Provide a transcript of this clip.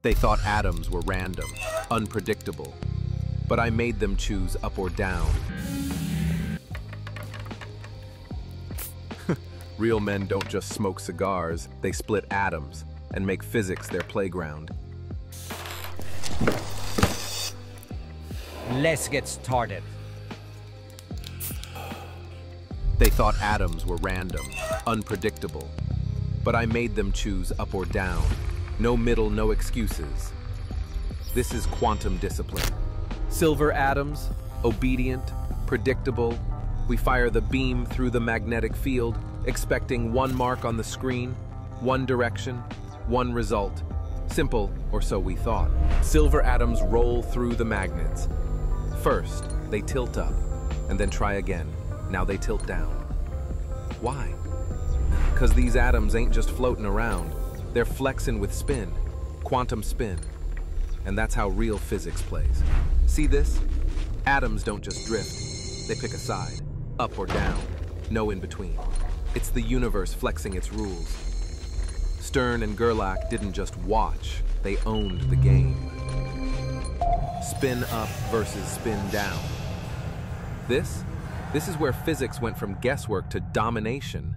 They thought atoms were random, unpredictable, but I made them choose up or down. Real men don't just smoke cigars, they split atoms and make physics their playground. Let's get started. They thought atoms were random, unpredictable, but I made them choose up or down. No middle, no excuses. This is quantum discipline. Silver atoms, obedient, predictable. We fire the beam through the magnetic field, expecting one mark on the screen, one direction, one result. Simple, or so we thought. Silver atoms roll through the magnets. First, they tilt up, and then try again. Now they tilt down. Why? Because these atoms ain't just floating around. They're flexing with spin, quantum spin. And that's how real physics plays. See this? Atoms don't just drift, they pick a side, up or down, no in between. It's the universe flexing its rules. Stern and Gerlach didn't just watch, they owned the game. Spin up versus spin down. This? This is where physics went from guesswork to domination.